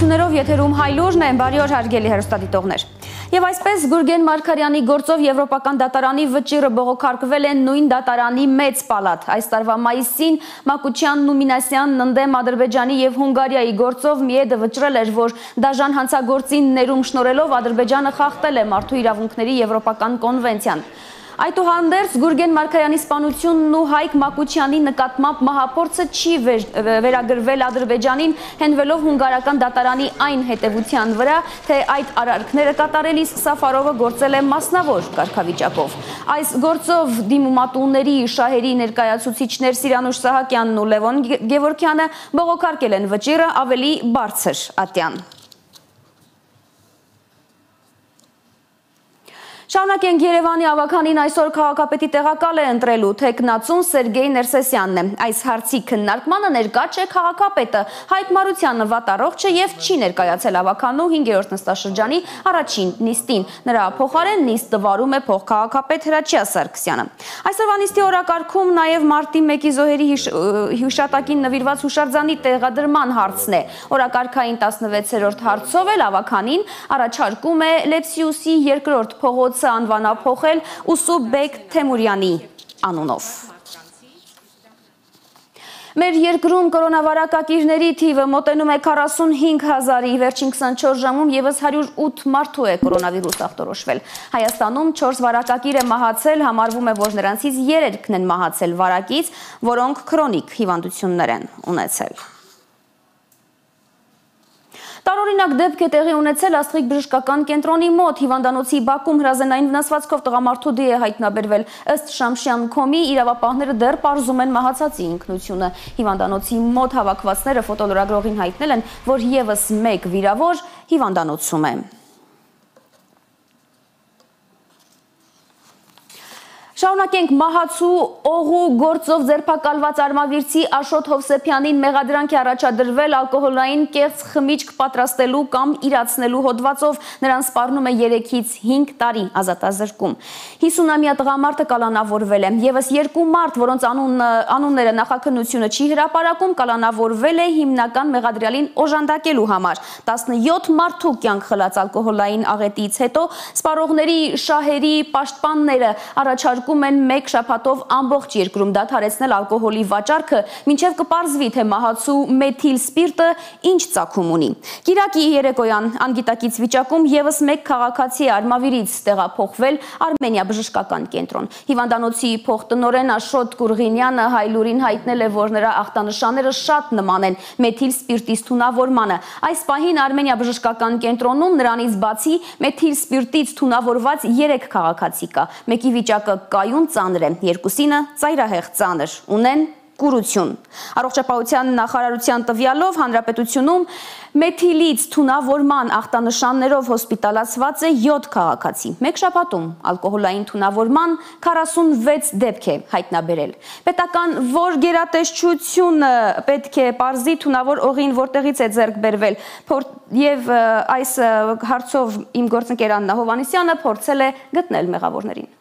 Բարություններով եթերում հայլուրն են, բարի օր հարգելի հերոստատիտողներ։ Եվ այսպես Գուրգեն Մարկարյանի գործով Եվրոպական դատարանի վճիրը բողոքարկվել են նույն դատարանի մեծ պալատ։ Այս տարվա մայիսին Մակուչյան Նումինասյանն ընդդեմ Ադրբեջանի եւ Հունգարիայի գործով միեդը վճռել էր, որ դաժան հանցագործին ներում շնորելով Ադրբեջանը խախտել է մարդու իրավունքների Եվրոպական կոնվենցիան։ Այդուհանդերձ Գուրգեն Մարկարյանի սպանությունն ու Հայկ Մակուչյանի նկատմամբ մահապորցը չի վերագրվել Ադրբեջանին, հենվելով հունգարական դատարանի այն հետևության վրա, թե այդ արարքները կատարելիս Սաֆարովը գործել է մասնավոր կարգավիճակով։ Այս գործով դիմումատուների շահերի ներկայացուցիչներ Սիրանուշ Սահակյանն ու Լևոն Գևորքյանը բողոքարկել են վճիրը ավելի բարձր ատյան։ Շարունակենք Երևանի ավականին այսօր քաղաքապետի տեղակալ է ընտրելու թեկնածուն Սերգեյ Ներսեսյանն է։ Այս հարցի քննարկմանը ներկա չէ քաղաքապետը Հայկ Մարությանը վատարողջը եւ չի ներկայացել ավականու 5-րդ նստաշրջանի առաջին նիստին։ Նրա փոխարեն նիստը վարում է փոխքաղաքապետ Հրաչյա Սարգսյանը։ Այսօրվա նիստի օրակարգում նաեւ մարտի 1-ի զոհերի հիշատակին նվիրված հուշարձանի տեղադրման հարցն է։ Օրակարգային 16-րդ հարցով էլ ավականին առաջարկում է Լեպսիուսի երկրորդ փողոց փողոցը անվանափոխել Ուսուբեկ Թեմուրյանի անունով։ Մեր երկրում կորոնավարակակիրների թիվը մոտենում է 45 հազարի, վերջին 24 ժամում եվս 108 մարդու է կորոնավիրուս ախտորոշվել։ Հայաստանում 4 վարակակիր է մահացել, համարվում է, որ նրանցից երերքն են մահացել վարակից, որոնք քրոնիկ հիվանդություններ են ունեցել։ Տարօրինակ դեպք է տեղի ունեցել Աստղիկ բժշկական կենտրոնի մոտ հիվանդանոցի Բաքում հրազենային վնասվածքով տղամարդու դի է հայտնաբերվել։ Ըստ Շամշյան կոմի իրավապահները դեռ պարզում են մահացածի ինքնությունը։ Հիվանդանոցի մոտ հավաքվածները ֆոտոլրագրողին հայտնել են, որ եւս մեկ վիրավոր հիվանդանոցում է։ Շարունակենք մահացու օղու գործով ձերբակալված արմավիրցի Աշոտ Հովսեփյանին մեղադրանք է առաջադրվել ալկոհոլային կեղծ խմիչք պատրաստելու կամ իրացնելու հոդվածով նրան սպառնում է 3-ից 5 տարի ազատազրկում։ 50-ամյա տղամարդը կալանավորվել է։ Եվս երկու մարդ, որոնց անուն անունները նախաքննությունը չի հրապարակում, կալանավորվել է հիմնական մեղադրյալին օժանդակելու համար։ 17 մարդու կյանք խլած ալկոհոլային աղետից հետո սպառողների շահերի պաշտպանները առաջարկում ձեռնարկում են մեկ շաբաթով ամբողջ երկրում դադարեցնել ալկոհոլի վաճառքը, մինչև կպարզվի, թե մահացու մեթիլ սպիրտը ինչ ծագում ունի։ Կիրակի երեկոյան անգիտակից վիճակում եւս մեկ քաղաքացի արմավիրից տեղափոխվել Արմենիա բժշկական կենտրոն։ Հիվանդանոցի փոխտնօրեն Աշոտ Կուրղինյանը հայլուրին հայտնել է, որ նրա ախտանշանները շատ նման են մեթիլ սպիրտից թունավորմանը։ Այս պահին Արմենիա բժշկական կենտրոնում նրանից բացի մեթիլ սպիրտից թունավորված 3 քաղաքացի կա։ Մեկի վիճակը կայուն ծանր է, երկուսինը ծայրահեղ ծանր, ունեն կուրություն։ Առողջապահության նախարարության տվյալով հանրապետությունում մեթիլից թունավորման ախտանշաններով հոսպիտալացված է 7 քաղաքացի։ Մեկ շաբաթում ալկոհոլային թունավորման 46 դեպք է հայտնաբերել։ Պետական որ գերատեսչությունը պետք է ողրզի թունավոր օղին որտեղից է ձեռք բերվել։ Եվ այս հարցով իմ գործընկեր Աննա Հովանիսյանը փորձել է գտնել մեղավորներին։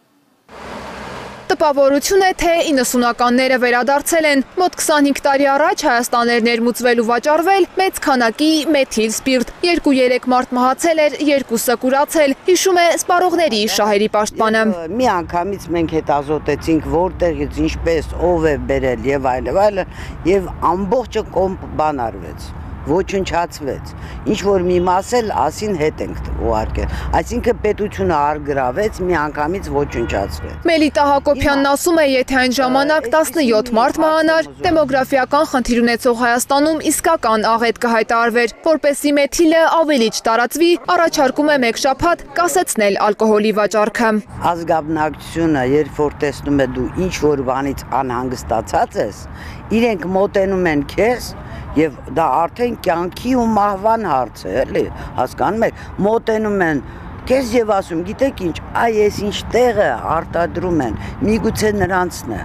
Տպավորություն է, թե 90-ականները վերադարձել են։ Մոտ 25 տարի առաջ Հայաստան էր ներմուծվել ու վաճառվել մեծ քանակի մեթիլ սպիրտ։ 2-3 մարդ մահացել էր, երկուսը կուրացել, հիշում է սպառողների շահերի պաշտպանը։ Մի անգամից մենք հետազոտեցինք որտեղից, ինչպես, ով է բերել եւ այլն, այլն, եւ ամբողջը կոմպ բան արվեց ոչնչացվեց։ Ինչ որ մի մասել ասին հետ ենք ուղարկել։ Այսինքն պետությունը արգրավեց, մի անգամից ոչնչացվեց։ Մելիտա Հակոբյանն ասում է, եթե այն ժամանակ 17 մարդ մահանար, դեմոգրաֆիական խնդիր ունեցող Հայաստանում իսկական աղետ կհայտարվեր, որպեսի մեթիլը ավելի չտարածվի, առաջարկում է մեկ շաբաթ կասեցնել ալկոհոլի վաճառքը։ Ազգաբնակչությունը, երբ որ տեսնում է դու ինչ որ բանից անհանգստացած ես, իրենք մոտենում են քեզ եւ դա արդեն կյանքի ու մահվան հարց է, էլի, հասկանում եք, մոտենում են քեզ եւ ասում, գիտեք ինչ, այ ես ինչ տեղը արտադրում են, միգուցե նրանցն է։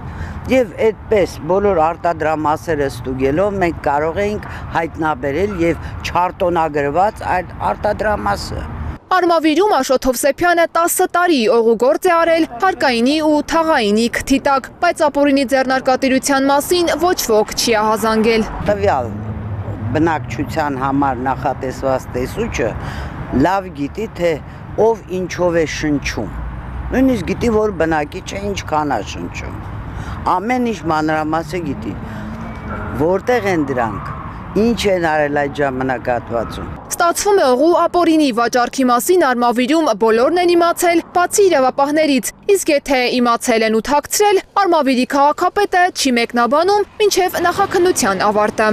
Եվ այդպես բոլոր արտադրամասերը ստուգելով մենք կարող էինք հայտնաբերել եւ չարտոնագրված այդ արտադրամասը։ Արմավիրում Աշոտ Հովսեփյանը 10 տարի օղուգործ է արել հարկայինի ու թաղայինի քթի տակ, բայց ապօրինի ձեռնարկատիրության մասին ոչ ոք չի ահազանգել։ Տվյալ բնակչության համար նախատեսված տեսուչը լավ գիտի, թե ով ինչով է շնչում։ Նույնիսկ գիտի, որ բնակիչը ինչքան է շնչում։ Ամեն ինչ մանրամասը գիտի։ Որտեղ են դրանք։ Ինչ են արել այդ ժամանակահատվածում։ Ստացվում է օղու ապորինի վաճառքի մասին արմավիրում բոլորն են իմացել, բացի իրավապահներից, իսկ եթե իմացել են ու թաքցրել, արմավիրի քաղաքապետը չի մեկնաբանում մինչև նախաքննության ավարտը։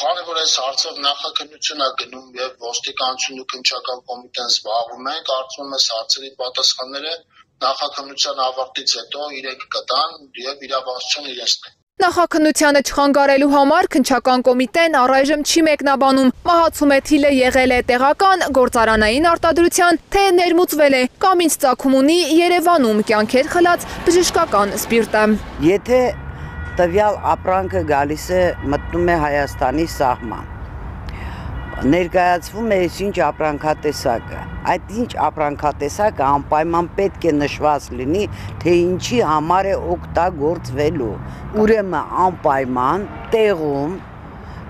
Քանի որ այս հարցով նախաքննություն է գնում եւ ոստիկանություն ու քնչական կոմիտեն զբաղվում են, կարծում եմ հարցերի պատասխանները նախաքննության ավարտից հետո իրենք կտան եւ իրավասություն իրենցն է։ Նախաքննությանը չխանգարելու համար քնչական կոմիտեն առայժմ չի մեկնաբանում մահացու մեթիլը եղել է տեղական գործարանային արտադրության, թե ներմուծվել է կամ ինչ ծագում ունի Երևանում կյանքեր խլած բժշկական սպիրտը։ Եթե տվյալ ապրանքը գալիս է մտնում է Հայաստանի սահման ներկայացվում է ինչ ապրանքատեսակը այդ ինչ ապրանքատեսակը անպայման պետք է նշված լինի, թե ինչի համար է օգտագործվելու։ Ուրեմն անպայման տեղում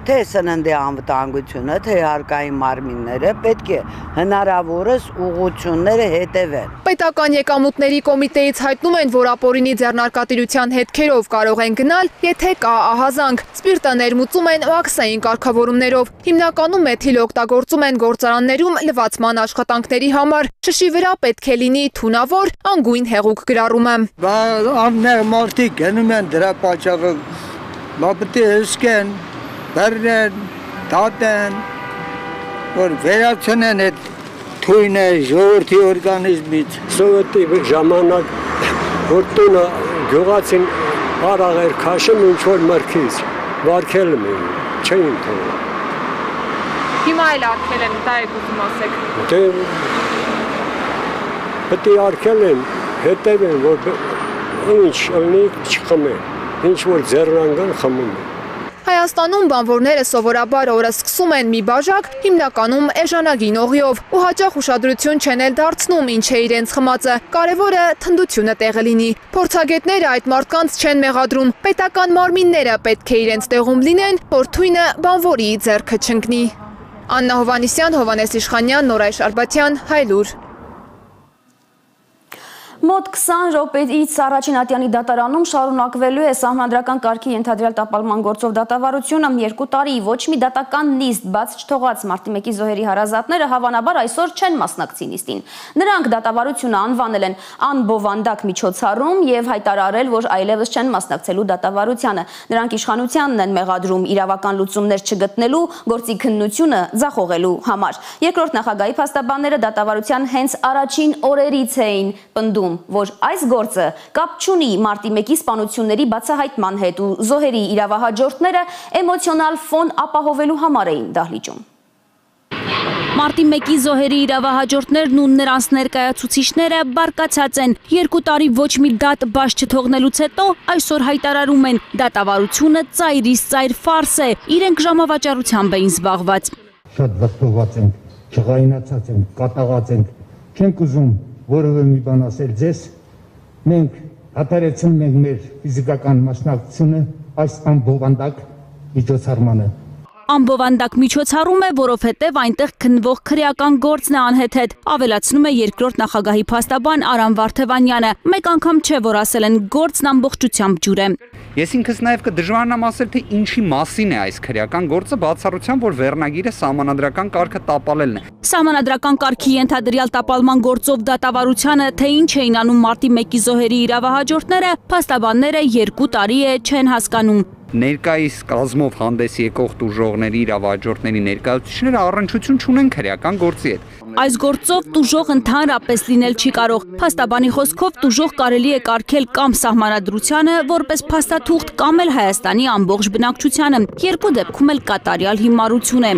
թե սննդի անվտանգությունը, թե հարկային մարմինները պետք է հնարավորս ուղությունները հետևեն։ Պետական եկամուտների կոմիտեից հայտնում են, որ ապորինի ձեռնարկատիրության հետքերով կարող են գնալ, եթե կա ահազանգ։ Սպիրտը ներմուծում են վաքսային կարգավորումներով։ Հիմնականում մեթիլ օգտագործում են գործարաններում լվացման աշխատանքների համար։ Շշի վրա պետք է լինի թունավոր, անգույն հեղուկ գրառումը։ Բա ամներ մարդիկ գնում են դրա պատճառով։ Բա պետք է հսկեն բռնեն, դատեն, որ վերացնեն այդ թույնը ժողովրդի օրգանիզմից։ Սովետի ժամանակ որ տունը գյուղացին արաղեր քաշում ինչ որ մրգից վարկել եմ չէին թողել Հիմա էլ արկել են, դա եք ուզում ասեք։ Դե պետք է արկել են, հետևեն, որ ինչ ըլնի չխմեն, ինչ որ ձեռնանգան խմում են։ Հայաստանում բանվորները սովորաբար օրը սկսում են մի բաժակ, հիմնականում էժանագին օղիով, ու հաճախ ուշադրություն չեն էլ դարձնում ինչ է իրենց խմածը, կարևորը թնդությունը տեղը լինի։ Փորձագետները այդ մարդկանց չեն մեղադրում, պետական մարմինները պետք է իրենց տեղում լինեն, որ թույնը բանվորի ձեռքը չընկնի։ Աննա Հովանիսյան, Հովանես Իշխանյան, Նորայ Շարբաթյան, Հայլուր։ Մոտ 20 րոպեից առաջին ատյանի դատարանում շարունակվելու է սահմանադրական կարգի ենթադրյալ տապալման գործով դատավարությունը երկու տարի ոչ մի դատական նիստ բաց չթողած մարտի 1-ի զոհերի հարազատները հավանաբար այսօր չեն մասնակցի նիստին։ Նրանք դատավարությունը անվանել են անբովանդակ միջոցառում եւ հայտարարել, որ այլևս չեն մասնակցելու դատավարությանը։ Նրանք իշխանությանն են մեղադրում իրավական լուծումներ չգտնելու գործի քննությունը ձախողելու համար։ Երկրորդ նախագահի փաստաբանները դատավարության հենց առաջին օրերից էին պնդում նշում, որ այս գործը կապ չունի մարտի 1-ի սպանությունների բացահայտման հետ ու զոհերի իրավահաջորդները էմոցիոնալ ֆոն ապահովելու համար էին դահլիճում։ Մարտի 1-ի զոհերի իրավահաջորդներն ու նրանց ներկայացուցիչները բարկացած են։ Երկու տարի ոչ մի դատ բաց չթողնելուց հետո այսօր հայտարարում են. Դատավարությունը ծայրից ծայր ֆարս է։ Իրենք ժամավաճառությամբ էին զբաղված։ Շատ վստահված ենք, չղայնացած ենք, կատաղած ենք։ Չենք ուզում որևէ մի բան ասել ձեզ, մենք հատարեցնում ենք մեր ֆիզիկական մասնակցությունը այս անբովանդակ միջոցառմանը։ Ամբովանդակ միջոցառում է, որովհետև այնտեղ քննվող քրեական գործն է անհեթեթ, ավելացնում է երկրորդ նախագահի փաստաբան Արամ Վարդևանյանը։ Մեկ անգամ չէ, որ ասել են գործն ամբողջությամբ ջուր է։ Ես ինքս նաև կդժվարանամ ասել, թե ինչի մասին է այս քրեական գործը, բացառությամբ, որ վերնագիրը սահմանադրական կարգը տապալելն է։ Սահմանադրական կարգի ենթադրյալ տապալման գործով դատավարությանը, թե ինչ էին անում մարտի 1-ի զոհերի իրավահաջորդները, փաստաբանները 2 տարի է չեն հասկանում ներկայիս կազմով հանդես եկող տուժողների իրավաճորտների ներկայացուցիչները առնչություն չունեն քրեական գործի հետ։ Այս գործով տուժող ընդհանրապես լինել չի կարող։ Փաստաբանի խոսքով տուժող կարելի է կարգել կամ սահմանադրությանը, որպես փաստաթուղթ կամ էլ Հայաստանի ամբողջ բնակչությանը։ Երկու դեպքում էլ կատարյալ հիմարություն է։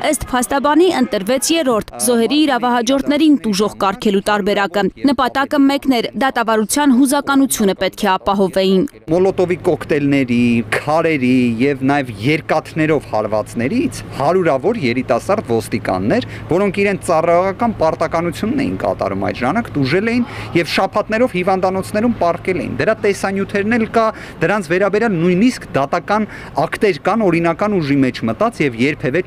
Ըստ փաստաբանի ընտրվեց երրորդ. Զոհերի իրավահաջորդներին տուժող կարգելու տարբերակը։ Նպատակը մեկն էր՝ դատավարության հուզականությունը պետք է ապահովեին։ Մոլոտովի կոկտեյլների, քարերի եւ նաեւ երկաթներով հարվածներից հարյուրավոր երիտասարդ ոստիկաններ, որոնք իրենց ծառայողական պարտականությունն էին կատարում այդ ժամանակ, տուժել էին եւ շփաթներով հիվանդանոցներում պարկել էին։ Դրա տեսանյութերն էլ կա, դրանց վերաբերյալ նույնիսկ դատական ակտեր կան օրինական ուժի մեջ մտած եւ երբևէ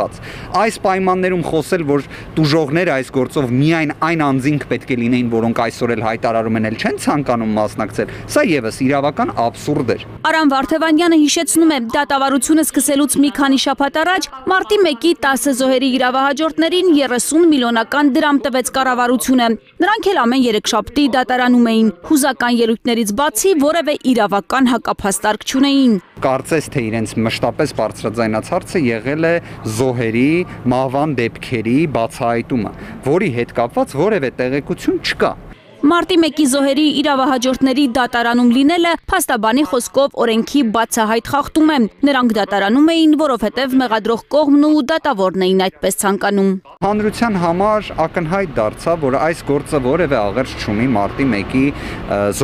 չվերանայված։ Այս պայմաններում խոսել, որ տուժողները այս գործով միայն այն անձինք պետք է լինեին, որոնք այսօր էլ հայտարարում են, էլ չեն ցանկանում մասնակցել, սա եւս իրավական աբսուրդ էր։ Արամ Վարդևանյանը հիշեցնում է, դատավարությունը սկսելուց մի քանի շաբաթ առաջ մարտի 1-ի 10 զոհերի իրավահաջորդներին 30 միլիոնական դրամ տվեց կառավարությունը։ Նրանք էլ ամեն 3 շաբթի դատարանում էին։ Հուզական ելույթներից բացի որևէ իրավական հակափաստարկ չունեին կարծես թե իրենց մշտապես բարձրաձայնած հարցը եղել է զոհերի մահվան դեպքերի բացահայտումը, որի հետ կապված որևէ տեղեկություն չկա։ Մարտի 1-ի զոհերի իրավահաջորդների դատարանում լինելը փաստաբանի խոսքով օրենքի բացահայտ խախտում է։ Նրանք դատարանում էին, որովհետև մեղադրող կողմն ու դատավորն էին այդպես ցանկանում։ Հանրության համար ակնհայտ դարձավ, որ այս գործը որևէ աղերս չունի մարտի 1-ի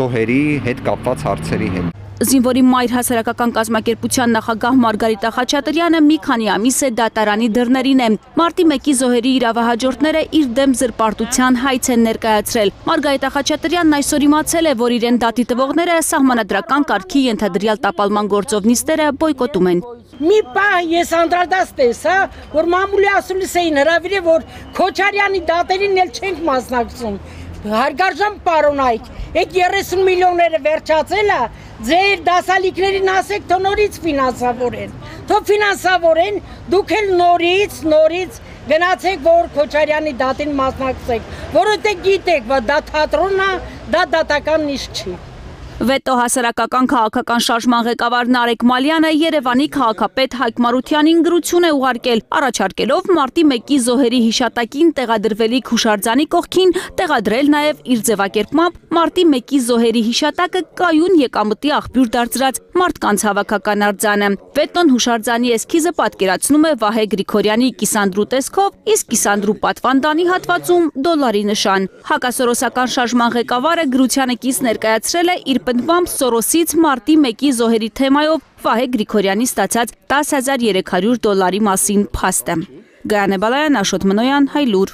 զոհերի հետ կապված հարցերի հետ։ Զինվորի մայր հասարակական կազմակերպության նախագահ Մարգարիտա Խաչատրյանը մի քանի ամիս է դատարանի դռներին է։ Մարտի 1-ի զոհերի իրավահաջորդները իր դեմ զրպարտության հայց են ներկայացրել։ Մարգարիտա Խաչատրյանն այսօր իմացել է, որ իրեն դատի տվողները սահմանադրական կարգի ենթադրյալ տապալման գործով նիստերը բոյկոտում են։ Մի պահ ես անդրադարձ տեսա, որ մամուլի ասուլիս էին հրավիրել, որ Քոչարյանի դատերին էլ չենք մասնակցում։ Հարգարժան պարոնայք, այդ 30 միլիոնները վերջացել է, ձեր դասալիքներին ասեք, թո նորից ֆինանսավորեն։ Թո ֆինանսավորեն, դուք էլ նորից, նորից գնացեք, որ Քոչարյանի դատին մասնակցեք, որովհետեւ գիտեք, որ դա թատրոնն է, դա դատական նիշ չի։ Վետո հասարակական քաղաքական շարժման ղեկավար Նարեկ Մալյանը Երևանի քաղաքապետ Հայկ Մարությանին գրություն է ուղարկել, առաջարկելով մարտի 1-ի զոհերի հիշատակին տեղադրվելիք հուշարձանի կողքին տեղադրել նաև իր ձևակերպմամբ մարտի 1-ի զոհերի հիշատակը կայուն եկամտի աղբյուր դարձրած մարդկանց հավաքական արձանը։ Վետոն հուշարձանի էսքիզը պատկերացնում է Վահե Գրիգորյանի կիսանդրու տեսքով, իսկ կիսանդրու պատվանդանի հատվածում դոլարի նշան։ Հակասորոսական շարժման ղեկավարը գրությանը կիս ներկայացրել է իր պնդմամբ Սորոսից մարտի 1-ի զոհերի թեմայով Վահե Գրիգորյանի ստացած 10300 դոլարի մասին փաստը։ Գայանե Բալայան, Աշոտ Մնոյան, Հայլուր։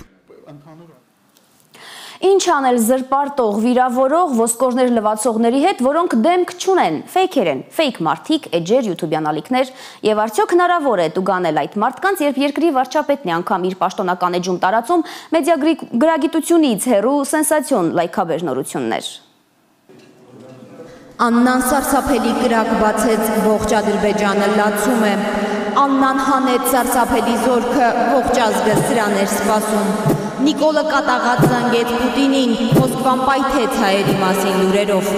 Ինչ անել զրպարտող, վիրավորող, ոսկորներ լվացողների հետ, որոնք դեմք չունեն, ֆեյքեր են, ֆեյք մարդիկ, էջեր, յութուբյան ալիքներ, եւ արդյոք հնարավոր է տուգանել այդ մարդկանց, երբ երկրի վարչապետն է անգամ իր պաշտոնական էջում տարածում մեդիա գրագիտությունից հերու սենսացիոն լայքաբեր նորություններ։ Աննան սարսափելի կրակ բացեց, ողջ Ադրբեջանը լացում է։ Աննան հանեց սարսափելի զորքը, ողջ ազգը սրան էր սպասում։ Նիկոլը կատաղած զանգեց Պուտինին, Մոսկվան պայթեց հայերի մասին լուրերով։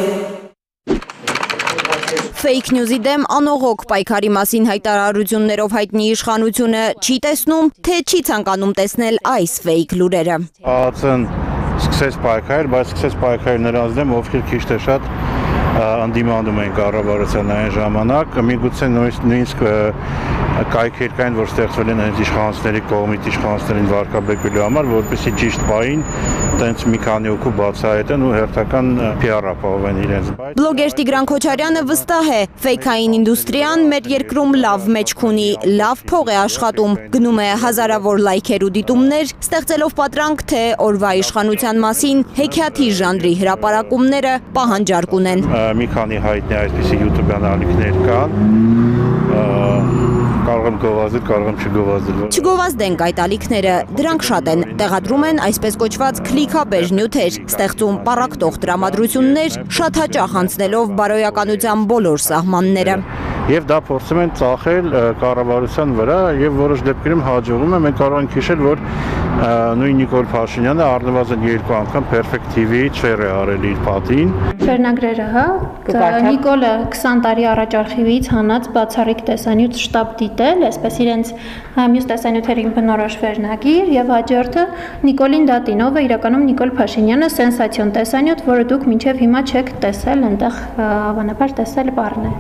Fake news-ի դեմ անողոք պայքարի մասին հայտարարություններով հայտնի իշխանությունը չի տեսնում, թե չի ցանկանում տեսնել այս fake լուրերը։ ԱԱՑ-ն սկսեց պայքար, բայց սկսեց պայքար նրանց դեմ, ովքեր քիչ թե շատ անդիմանում են կառավարության այն ժամանակ, միգուցե նույնիսկ կայքեր կային, որ ստեղծվել են հենց իշխանությունների կողմից իշխանություններին վարկաբեկելու համար, որպեսզի ճիշտ պահին տենց մի քանի օկու բացահայտեն ու հերթական PR ապահովեն իրենց։ Բլոգեր Տիգրան Քոչարյանը վստահ է, ֆեյքային ինդուստրիան մեր երկրում լավ մեջք ունի, լավ փող է աշխատում, գնում է հազարավոր լայքեր ու դիտումներ, ստեղծելով պատրանք, թե օրվա իշխանության մասին հեքիաթի ժանրի հրապարակումները պահանջարկ ունեն մի քանի հայտնի այսպիսի YouTube-յան ալիքներ կան կարող եմ գովազդել, կարող եմ չգովազդել։ Չգովազդենք այդ ալիքները, դրանք շատ են, տեղադրում են այսպես կոչված քլիքաբեր նյութեր, ստեղծում պարակտող տրամադրություններ, շատ հաճախ անցնելով բարոյականության բոլոր սահմանները եւ դա փորձում են ծախել կառավարության վրա եւ որոշ դեպքերում հաջողում է մենք կարող ենք հիշել որ նույն Նիկոլ Փաշինյանը առնվազն երկու անգամ Perfect TV-ի չեր է արել իր պատին Վերնագրերը, հա Նիկոլը 20 տարի առաջ արխիվից հանած բացառիկ տեսանյութ շտաբ դիտել, այսպես իրենց մյուս տեսանյութերին բնորոշ վերնագիր եւ հաջորդը Նիկոլին Դատինովը իրականում Նիկոլ Փաշինյանը սենսացիոն տեսանյութ, որը դուք մինչեւ հիմա չեք տեսել, այնտեղ հավանաբար տեսել բառն է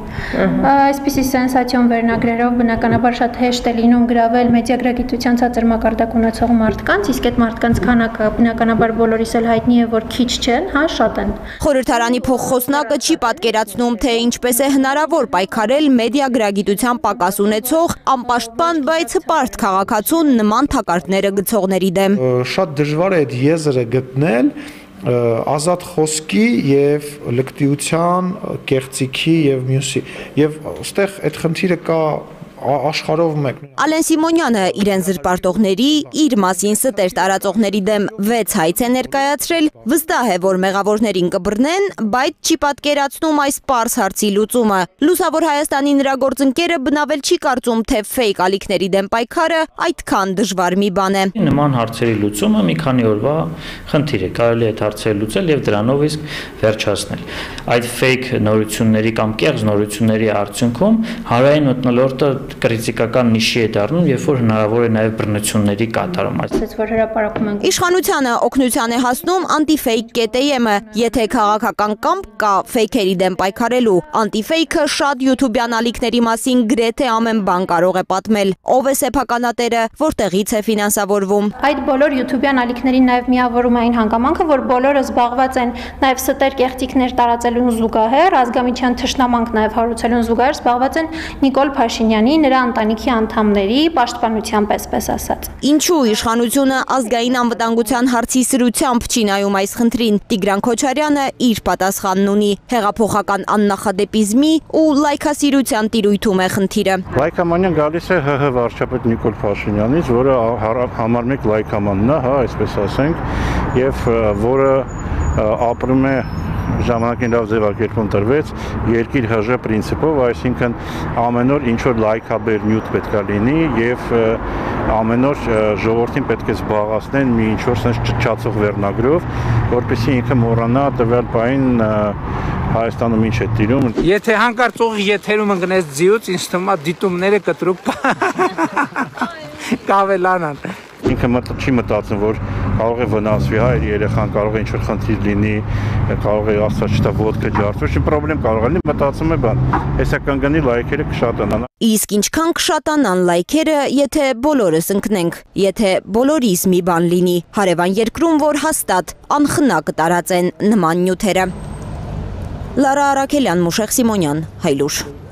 այսպիսի սենսացիոն վերնագրերով բնականաբար շատ հեշտ է լինում գրավել մեդիագրագիտության ցածր մակարդակ ունեցող մարդկանց, իսկ այդ մարդկանց քանակը բնականաբար բոլորիս էլ հայտնի է, որ քիչ չեն, հա, շատ են։ Խորհրդարանի փոխխոսնակը չի պատկերացնում, թե ինչպես է հնարավոր պայքարել մեդիագրագիտության պակաս ունեցող անպաշտպան, բայց հպարտ քաղաքացուն նման թակարդները գցողների դեմ։ Շատ դժվար է այդ եզրը գտնել ազատ խոսքի եւ լկտիության, կեղծիքի եւ մյուսի։ Եվ այստեղ այդ խնդիրը կա աշխարհով մեկ։ Ալեն Սիմոնյանը իրեն զրպարտողների, իր մասին ստեր տարածողների դեմ 6 հայց է ներկայացրել, վստահ է, որ մեղավորներին կբռնեն, բայց չի պատկերացնում այս པարս հարցի լուծումը։ Լուսավոր Հայաստանի նրա գործընկերը բնավել չի կարծում, թե ֆեյք ալիքների դեմ պայքարը այդքան դժվար մի բան է։ Նման հարցերի լուծումը մի քանի օրվա խնդիր է, կարելի է այդ հարցերը լուծել եւ դրանով իսկ վերջացնել։ Այդ ֆեյք նորությունների կամ կեղծ նորությունների արդյունքում հարային մտնոլորտը կրիտիկական նիշի է դառնում, երբ որ հնարավոր է նաև բռնությունների կատարում։ Այսպես որ հրաապարակում են Իշխանությանը օգնության է հասնում անտիֆեյք կետեյեմը, եթե քաղաքական կամք կա ֆեյքերի դեմ պայքարելու։ Անտիֆեյքը շատ YouTube-յան ալիքների մասին գրեթե ամեն բան կարող է պատմել։ Ով է սեփականատերը, որտեղից է ֆինանսավորվում։ Այդ բոլոր YouTube-յան ալիքներին նաև միավորում այն հանգամանքը, որ բոլորը զբաղված են նաև ստեր կեղծիքներ տարածելուն զուգահեռ, ազգամիչյան թշնամանք նաև հարուցելուն զուգահեռ զբաղված են Նիկոլ Փաշինյանի նրա ընտանիքի անդամների պաշտպանության պես ասած։ Ինչու իշխանությունը ազգային անվտանգության հարցի սրությամբ չի նայում այս խնդրին։ Տիգրան Քոչարյանը իր պատասխանն ունի։ Հեղափոխական աննախադեպիզմի ու լայքասիրության տիրույթում է խնդիրը։ Լայքամանյան գալիս է ՀՀ վարչապետ Նիկոլ Փաշինյանից, որը համար մեկ լայքամանն է, հա, այսպես ասենք, եւ որը ապրում է ժամանակին լավ ձևակերպում տրվեց երկիր ՀԺ պրինցիպով, այսինքն ամեն օր ինչ որ լայքաբեր նյութ պետքա լինի եւ ամեն օր ժողովրդին պետք է զբաղացնեն մի ինչ որ sense չչացող վերնագրով, որպեսզի ինքը մոռանա տվյալ բային Հայաստանում ինչ է տիրում։ Եթե հանկարծ ուղի եթերում ընկնես ձիուց, ինձ թվում է դիտումները կտրուկ կավելանան ինքը չի մտածում, որ կարող է վնասվի, հա, երեխան կարող է ինչ-որ խնդիր լինի, կարող է աստված չտա ոդկա ջարդվի, ինչ պրոբլեմ կարող լինի, մտածում է բան։ Հեսա կանգնի լայքերը կշատանան։ Իսկ ինչքան կշատանան լայքերը, եթե բոլորս ընկնենք, եթե բոլորիս մի բան լինի, հարևան երկրում, որ հաստատ անխնա կտարածեն նման նյութերը։ Լարա Արաքելյան, Մուշեղ Սիմոնյան, Հայլուր։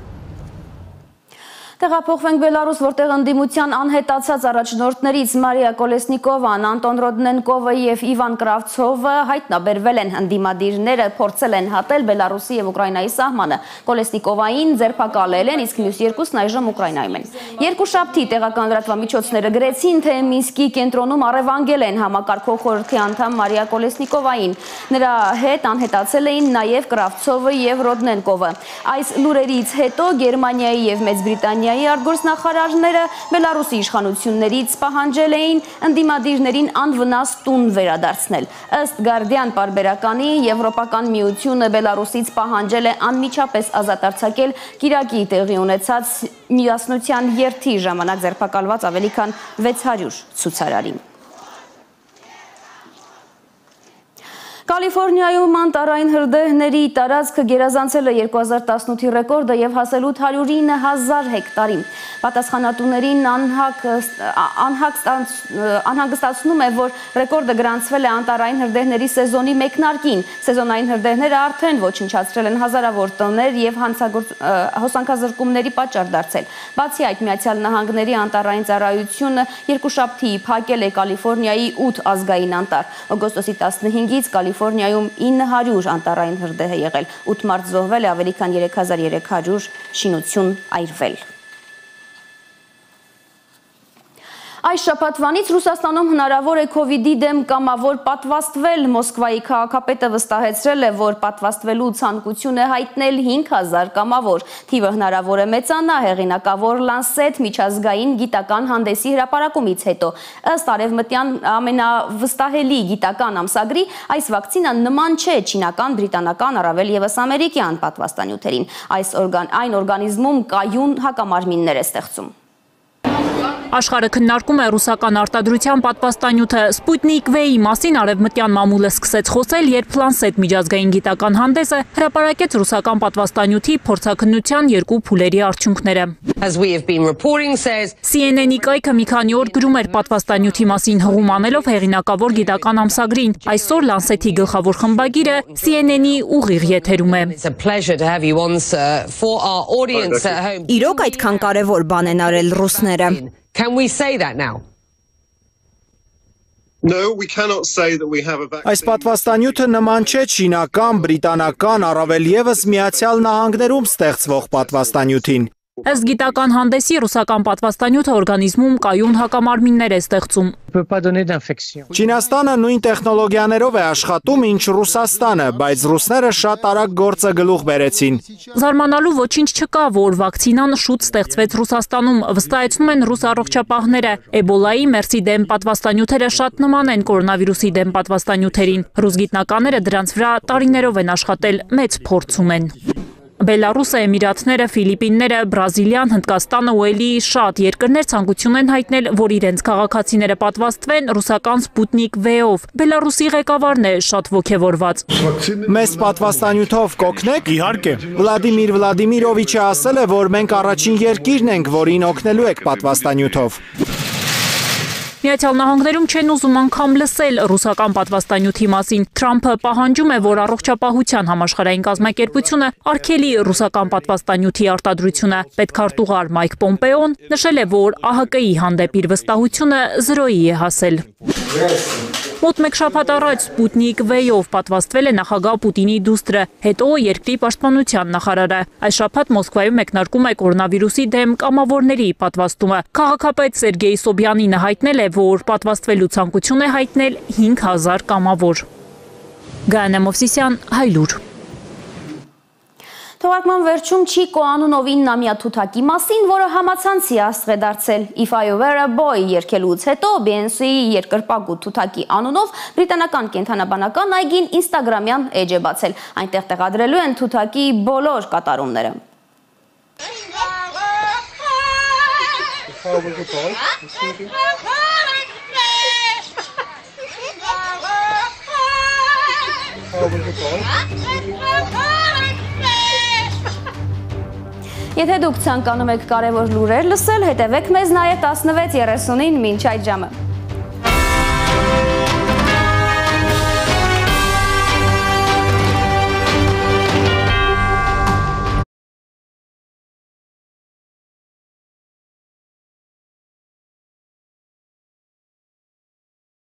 Տեղափոխվենք Բելարուս, որտեղ ընդդիմության անհետացած առաջնորդներից Մարիա Կոլեսնիկովան, Անտոն Ռոդնենկովը եւ Իվան Կրավցովը հայտնաբերվել են ընդդիմադիրները, փորձել են հատել Բելարուսի եւ Ուկրաինայի սահմանը։ Կոլեսնիկովային ձերբակալել են, իսկ մյուս երկուսն այժմ Ուկրաինայում են։ Երկու շաբթի տեղական լրատվամիջոցները գրեցին, թե Մինսկի կենտրոնում առևանգել են համակարգող խորհրդի անդամ Մարիա Կոլեսնիկովային։ Նրա հետ անհետացել էին նաեւ Կրավցովը եւ Ռոդնենկովը։ Այս լուրերից հետո Գերմանիայի եւ Մեծ Բրիտանիայի Գերմանիայի արտգործնախարարները Բելարուսի իշխանություններից պահանջել էին ընդդիմադիրներին անվնաս տուն վերադարձնել։ Ըստ Guardian պարբերականի Եվրոպական միությունը Բելարուսից պահանջել է անմիջապես ազատ արձակել Կիրակի տեղի ունեցած միասնության երթի ժամանակ ձերբակալված ավելի քան 600 ցուցարարին։ Կալիֆորնիայում անտարային հրդեհների տարածքը գերազանցել է 2018-ի ռեկորդը եւ հասել 809 հազար հեկտարի։ Պատասխանատուներին անհանգստացնում է, որ ռեկորդը գրանցվել է անտարային հրդեհների սեզոնի մեկնարկին։ Սեզոնային հրդեհները արդեն ոչնչացրել են հազարավոր տոններ եւ հոսանքազրկումների պատճառ դարձել։ Բացի այդ, Միացյալ Նահանգների անտարային ծառայությունը երկուշաբթի փակել է Կալիֆորնիայի 8 ազգային անտառ։ Օգոստոսի 15-ից Կալիֆորնիա Կալիֆորնիայում 900 անտարային հրդեհ է եղել, 8 մարդ զոհվել է, ավելի քան 3300 շինություն այրվել։ Այս շապատվանից Ռուսաստանում հնարավոր է կովիդի դեմ կամավոր պատվաստվել։ Մոսկվայի քաղաքապետը վստահեցրել է, որ պատվաստվելու ցանկություն է հայտնել 5000 կամավոր։ Թիվը հնարավոր է մեծանա հեղինակավոր Lancet միջազգային գիտական հանդեսի հրապարակումից հետո։ Ըստ արևմտյան ամենավստահելի գիտական ամսագրի, այս վակցինան նման չէ չինական, բրիտանական, առավել եւս ամերիկյան պատվաստանյութերին։ Այս օրգան այն օրգանիզմում կայուն հակամարմիններ է ստեղծում։ Աշխարհը քննարկում է ռուսական արտադրության պատվաստանյութը Sputnik V-ի մասին արևմտյան մամուլը սկսեց խոսել, երբ Lancet միջազգային գիտական հանդեսը հրապարակեց ռուսական պատվաստանյութի փորձաքննության երկու փուլերի արդյունքները։ CNN-ի կայքը մի քանի օր գրում էր պատվաստանյութի մասին հղում անելով հեղինակավոր գիտական ամսագրին։ Այսօր Lancet-ի գլխավոր խմբագիրը CNN-ի ուղիղ եթերում է։ Իրոք այդքան կարևոր բան են արել ռուսները։ Can we say that now? No, we cannot say that we have a vaccine. Այս պատվաստանյութը նման չէ չինական, բրիտանական, առավել եւս Միացյալ Նահանգներում ստեղծվող պատվաստանյութին։ Ըստ գիտական հանդեսի ռուսական պատվաստանյութը օրգանիզմում կայուն հակամարմիններ է ստեղծում։ Չինաստանը նույն տեխնոլոգիաներով է աշխատում, ինչ Ռուսաստանը, բայց ռուսները շատ արագ գործը գլուխ բերեցին։ Զարմանալու ոչինչ չկա, որ վակցինան շուտ ստեղծվեց Ռուսաստանում, վստահեցնում են ռուս առողջապահները։ Էբոլայի մերսի դեմ պատվաստանյութերը շատ նման են կորոնավիրուսի դեմ պատվաստանյութերին։ Ռուս գիտնականները դրանց վրա տարիներով են աշխատել, մեծ փորձ ունեն։ Բելարուսը, Էմիրատները, Ֆիլիպինները, Բրազիլիան, Հնդկաստանը ու էլի շատ երկրներ ցանկություն են հայտնել, որ իրենց քաղաքացիները պատվաստվեն ռուսական Sputnik V-ով։ Բելարուսի ղեկավարն է շատ ողջևորված։ Մեզ պատվաստանյութով կօգնեք։ Իհարկե։ Վլադիմիր Վլադիմիրովիչը ասել է, որ մենք առաջին երկիրն ենք, որին օգնելու եք պատվաստանյութով։ Միացյալ Նահանգներում չեն ուզում անգամ լսել ռուսական պատվաստանյութի մասին։ Թրամփը պահանջում է, որ առողջապահության համաշխարհային կազմակերպությունը արգելի ռուսական պատվաստանյութի արտադրությունը։ Պետքարտուղար Մայք Պոմպեոն նշել է, որ ԱՀԿ-ի հանդեպ իր վստահությունը զրոյի է հասել։ Մոտ մեկ շաբաթ առաջ Sputnik V-ով պատվաստվել է նախագահ Պուտինի դուստրը, հետո երկրի պաշտպանության նախարարը։ Այս շաբաթ Մոսկվայում մեկնարկում է կորոնավիրուսի դեմ կամավորների պատվաստումը։ Քաղաքապետ Սերգեյ Սոբյանինը հայտնել է, որ պատվաստվելու ցանկություն է հայտնել 5000 կամավոր։ Գայանե Մովսիսյան, Հայլուր։ Թողարկման վերջում Չիկո անունով 9-ամյա թութակի մասին, որը համացանցի աստղ է դարձել If I Were a Boy երկելուց հետո BNC-ի երկրպագու թութակի անունով բրիտանական կենթանաբանական այգին Instagram-յան էջ է բացել։ Այնտեղ տեղադրելու են թութակի բոլոր կատարումները։ How was the boy? Եթե դուք ցանկանում եք կարևոր լուրեր լսել, հետևեք մեզ նաև 16:30-ին մինչ այդ ժամը։